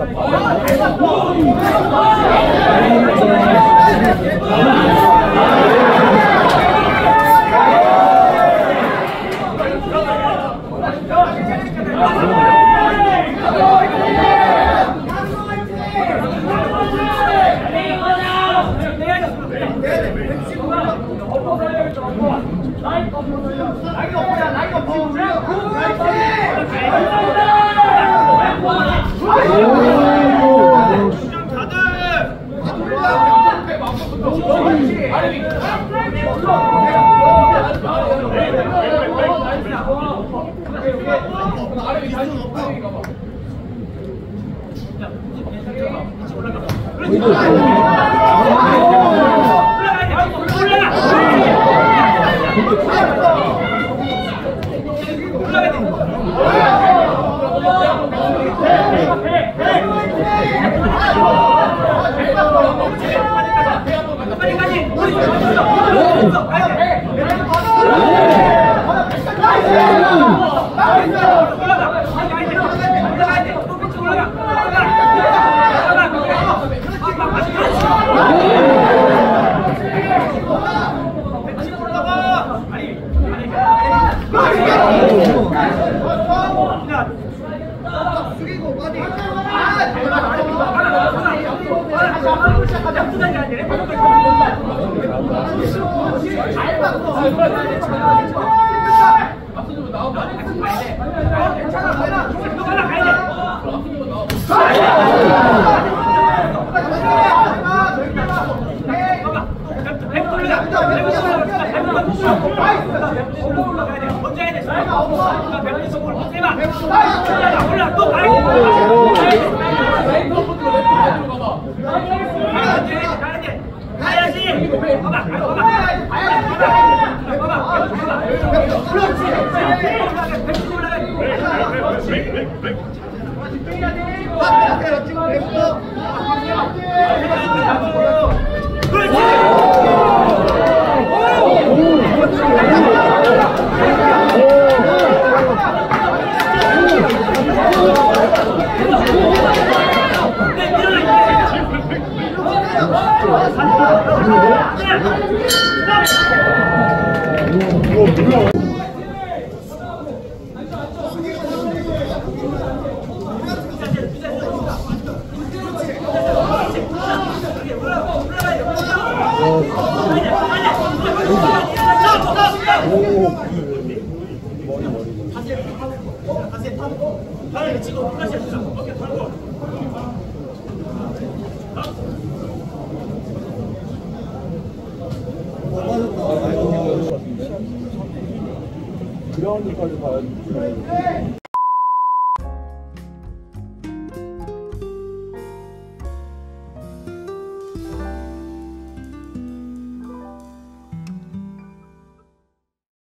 제 가딱 봐요. 가야지 봐봐 봐봐 그라 운 드 까지 가야지.